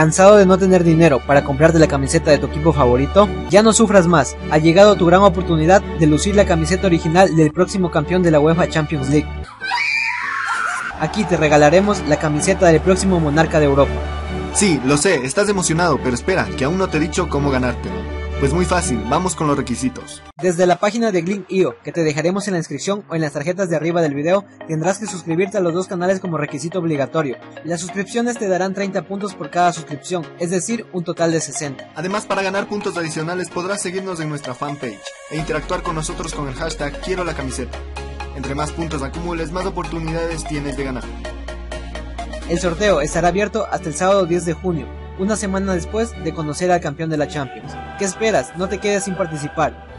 ¿Cansado de no tener dinero para comprarte la camiseta de tu equipo favorito? Ya no sufras más, ha llegado tu gran oportunidad de lucir la camiseta original del próximo campeón de la UEFA Champions League. Aquí te regalaremos la camiseta del próximo monarca de Europa. Sí, lo sé, estás emocionado, pero espera, que aún no te he dicho cómo ganártelo. Pues muy fácil, vamos con los requisitos. Desde la página de Glink.io, que te dejaremos en la inscripción o en las tarjetas de arriba del video, tendrás que suscribirte a los dos canales como requisito obligatorio. Las suscripciones te darán 30 puntos por cada suscripción, es decir, un total de 60. Además, para ganar puntos adicionales podrás seguirnos en nuestra fanpage e interactuar con nosotros con el hashtag Quiero la camiseta. Entre más puntos acumules, más oportunidades tienes de ganar. El sorteo estará abierto hasta el sábado 10 de junio, una semana después de conocer al campeón de la Champions. ¿Qué esperas? No te quedes sin participar.